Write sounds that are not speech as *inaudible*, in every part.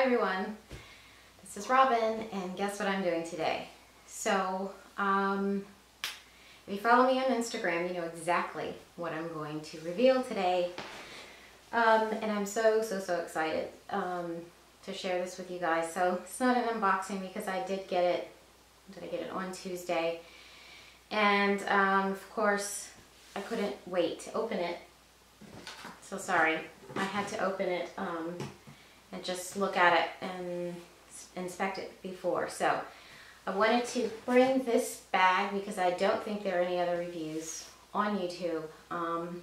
Hi everyone, this is Robin and guess what I'm doing today? So, um, if you follow me on Instagram, you know exactly what I'm going to reveal today. Um, and I'm so, so, so excited um, to share this with you guys. So it's not an unboxing because I did get it, did I get it on Tuesday? And um, of course, I couldn't wait to open it. So sorry, I had to open it um, and just look at it and inspect it before. So I wanted to bring this bag because I don't think there are any other reviews on YouTube. Um,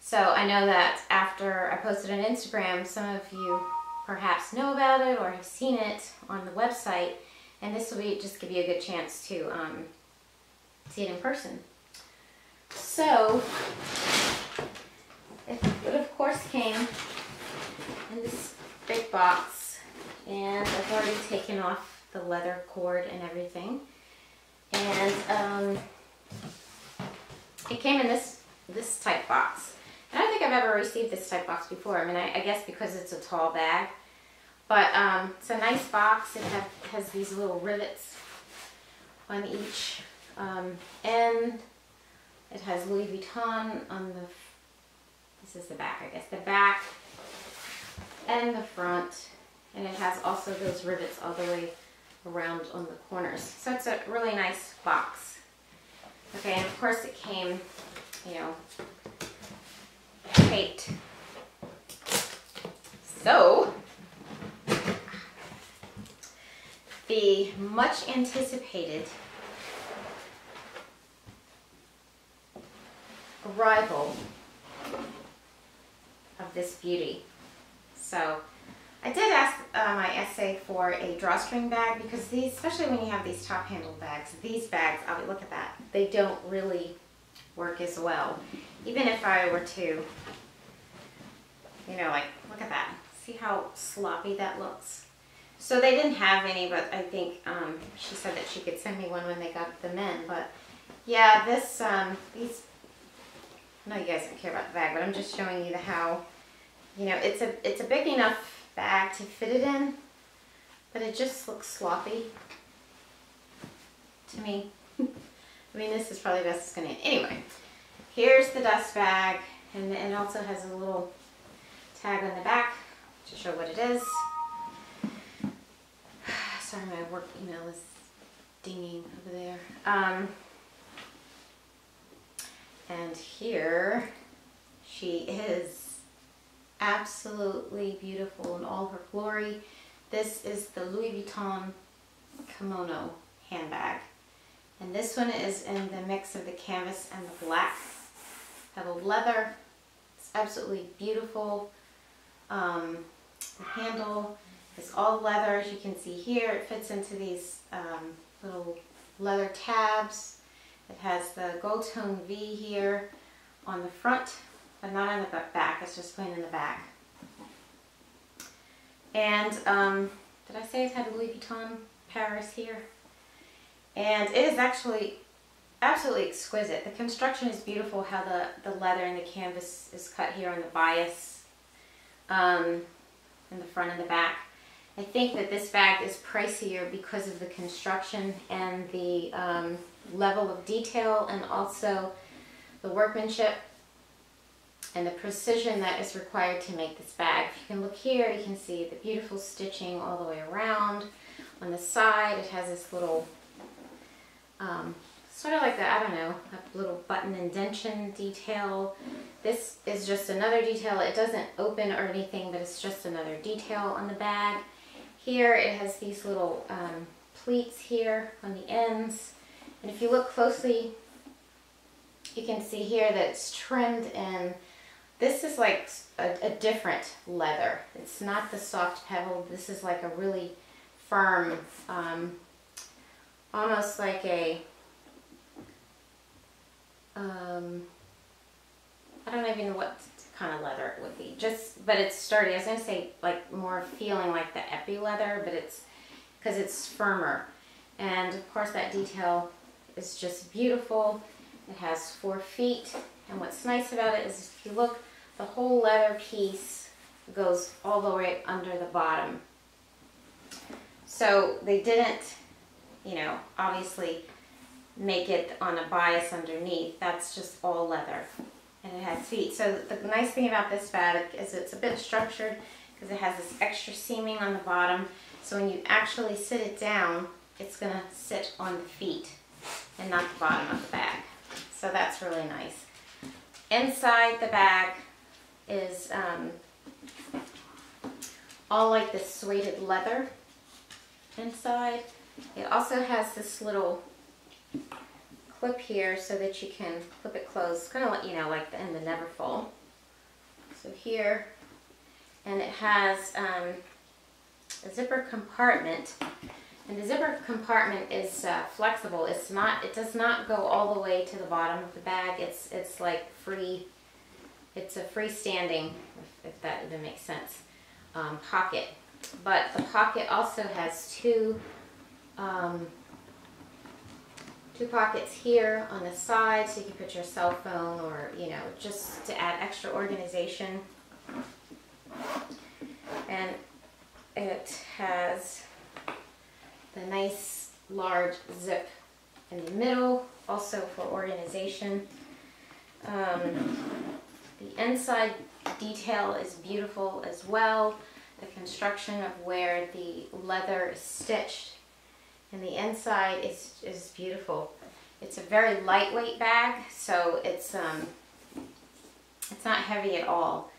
so I know that after I posted on Instagram, some of you perhaps know about it or have seen it on the website. And this will be just give you a good chance to um, see it in person. So, it, it of course came in this big box and I've already taken off the leather cord and everything. And um, it came in this, this type box. I don't think I've ever received this type box before. I mean, I, I guess because it's a tall bag. But um, it's a nice box. It have, has these little rivets on each um, end. It has Louis Vuitton on the, this is the back, I guess, the back and the front. And it has also those rivets all the way around on the corners. So it's a really nice box. Okay, and of course it came, you know, taped. So, the much anticipated arrival of this beauty. So I did ask uh, my SA for a drawstring bag because these, especially when you have these top handle bags, these bags, I'll look at that, they don't really work as well. Even if I were to, you know, like, look at that. See how sloppy that looks? So they didn't have any, but I think um, she said that she could send me one when they got them in. But yeah, this, um, these I know you guys don't care about the bag, but I'm just showing you the how, you know, it's a, it's a big enough bag to fit it in, but it just looks sloppy to me. I mean, this is probably best it's gonna, anyway, here's the dust bag, and it also has a little tag on the back to show what it is. *sighs* Sorry, my work email is dinging over there. Um, and here she is absolutely beautiful in all her glory. This is the Louis Vuitton kimono handbag. And this one is in the mix of the canvas and the black. A leather. It's absolutely beautiful. Um, the handle is all leather, as you can see here. It fits into these um, little leather tabs. It has the gold tone V here on the front, but not on the back. It's just plain in the back. And um, did I say it had Louis Vuitton Paris here? And it is actually absolutely exquisite. The construction is beautiful, how the, the leather and the canvas is cut here on the bias um, in the front and the back. I think that this bag is pricier because of the construction and the um, level of detail and also the workmanship and the precision that is required to make this bag. If you can look here, you can see the beautiful stitching all the way around. On the side, it has this little, um, sort of like the, I don't know, a little button indention detail. This is just another detail. It doesn't open or anything, but it's just another detail on the bag. Here, it has these little um, pleats here on the ends. And if you look closely, you can see here that it's trimmed in, this is like a, a different leather. It's not the soft pebble. This is like a really firm, um, almost like a, um, I don't even know what kind of leather it would be. Just, but it's sturdy. I was going to say like more feeling like the epi leather, but it's, because it's firmer. And of course that detail is just beautiful. It has four feet. And what's nice about it is if you look, the whole leather piece goes all the way under the bottom. So they didn't, you know, obviously make it on a bias underneath. That's just all leather. And it has feet. So the nice thing about this bag is it's a bit structured because it has this extra seaming on the bottom. So when you actually sit it down, it's going to sit on the feet and not the bottom of the bag. So that's really nice. Inside the bag is um, all like this suede leather inside. It also has this little clip here so that you can clip it closed, kind of like, you know, like the, in the Neverfull. So here, and it has um, a zipper compartment. And the zipper compartment is uh, flexible. It's not, it does not go all the way to the bottom of the bag. It's, it's like free, it's a freestanding, if, if that even makes sense, um, pocket. But the pocket also has two um, two pockets here on the side so you can put your cell phone or, you know, just to add extra organization. And it has the nice large zip in the middle, also for organization. Um, the inside detail is beautiful as well. The construction of where the leather is stitched and the inside is, is beautiful. It's a very lightweight bag, so it's, um, it's not heavy at all.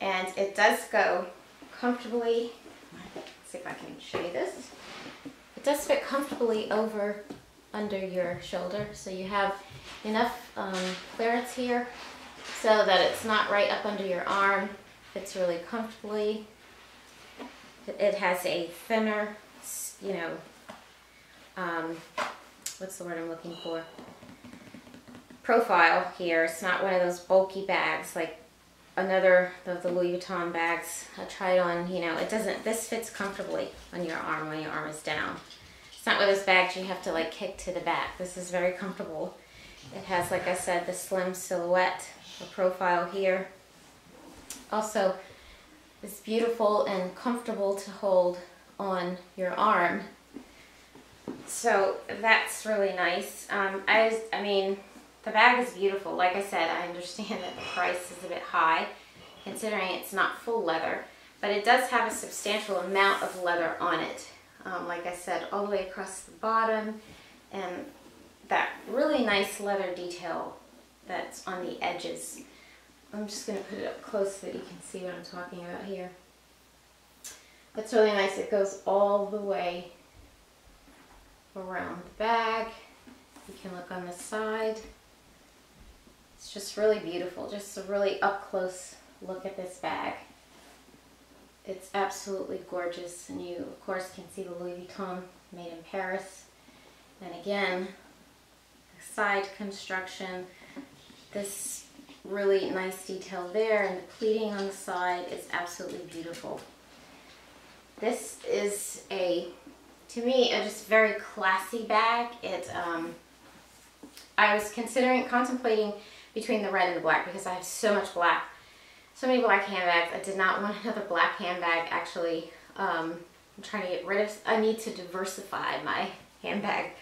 And it does go comfortably, let's see if I can show you this. It does fit comfortably over under your shoulder, so you have enough um, clearance here so that it's not right up under your arm. Fits really comfortably. It has a thinner, you know, um, what's the word I'm looking for? Profile here. It's not one of those bulky bags like another of the Louis Vuitton bags I tried on, you know, it doesn't, this fits comfortably on your arm when your arm is down. It's not one of those bags you have to like kick to the back. This is very comfortable. It has, like I said, the slim silhouette, the profile here. Also, it's beautiful and comfortable to hold on your arm so that's really nice. Um, I, just, I mean, the bag is beautiful. Like I said, I understand that the price is a bit high, considering it's not full leather, but it does have a substantial amount of leather on it. Um, like I said, all the way across the bottom, and that really nice leather detail that's on the edges. I'm just going to put it up close so that you can see what I'm talking about here. That's really nice. It goes all the way around the bag. You can look on the side. It's just really beautiful. Just a really up close look at this bag. It's absolutely gorgeous and you of course can see the Louis Vuitton made in Paris. And again, the side construction, this really nice detail there and the pleating on the side is absolutely beautiful. This is a to me, a just very classy bag. It, um, I was considering, contemplating between the red and the black because I have so much black, so many black handbags. I did not want *laughs* another black handbag actually. Um, I'm trying to get rid of, I need to diversify my handbag,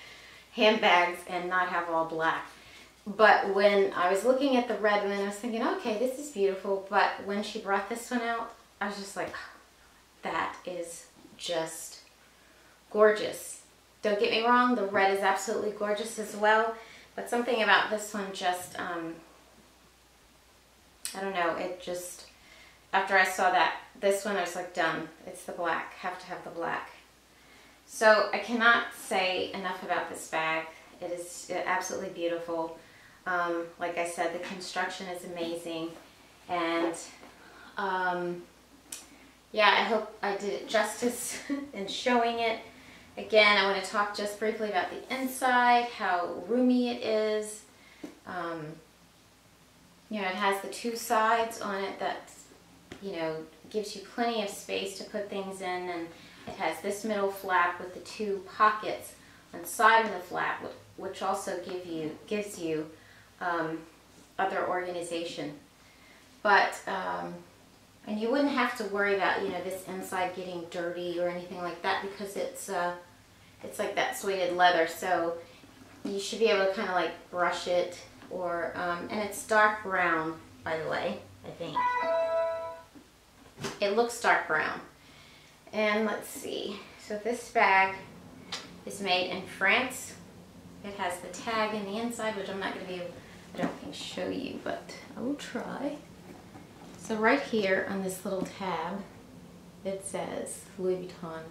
handbags and not have all black. But when I was looking at the red one, I was thinking, okay, this is beautiful. But when she brought this one out, I was just like, that is just gorgeous. Don't get me wrong, the red is absolutely gorgeous as well, but something about this one just, um, I don't know, it just, after I saw that, this one I was like, done. It's the black, have to have the black. So I cannot say enough about this bag. It is absolutely beautiful. Um, like I said, the construction is amazing. And um, yeah, I hope I did it justice *laughs* in showing it. Again, I want to talk just briefly about the inside, how roomy it is. Um, you know, it has the two sides on it that, you know, gives you plenty of space to put things in. And it has this middle flap with the two pockets on the side of the flap, which also give you gives you um, other organization. But um, And you wouldn't have to worry about, you know, this inside getting dirty or anything like that because it's, uh, it's like that suede leather. So you should be able to kind of like brush it or, um, and it's dark brown, by the way, I think. It looks dark brown. And let's see. So this bag is made in France. It has the tag in the inside, which I'm not going to be able, I don't think, show you, but I will try. So right here on this little tab, it says Louis Vuitton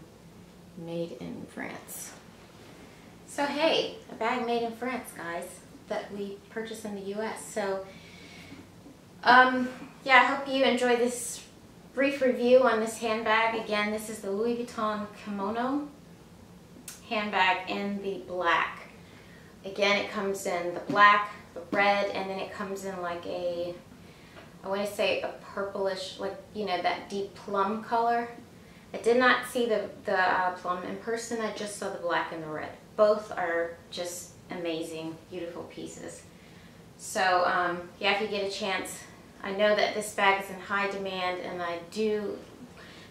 made in France. So hey, a bag made in France, guys, that we purchased in the US. So um, yeah, I hope you enjoy this brief review on this handbag. Again, this is the Louis Vuitton Kimono handbag in the black. Again, it comes in the black, the red, and then it comes in like a, I want to say a purplish, like, you know, that deep plum color. I did not see the, the uh, plum in person, I just saw the black and the red. Both are just amazing, beautiful pieces. So, um, yeah, if you get a chance, I know that this bag is in high demand and I do,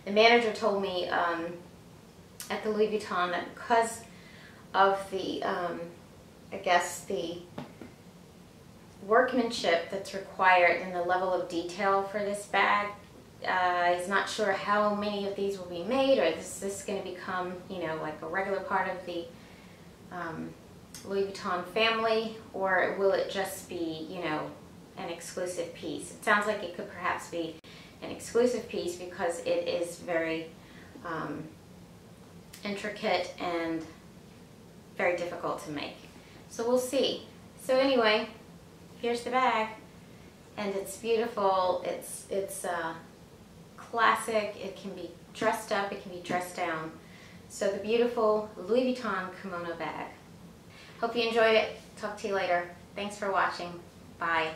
the manager told me um, at the Louis Vuitton that because of the, um, I guess the workmanship that's required and the level of detail for this bag, uh, he's not sure how many of these will be made or is this going to become, you know, like a regular part of the um, Louis Vuitton family or will it just be, you know, an exclusive piece. It sounds like it could perhaps be an exclusive piece because it is very um, intricate and very difficult to make. So we'll see. So anyway, here's the bag and it's beautiful. It's, it's uh, classic. It can be dressed up. It can be dressed down. So the beautiful Louis Vuitton kimono bag. Hope you enjoyed it. Talk to you later. Thanks for watching. Bye.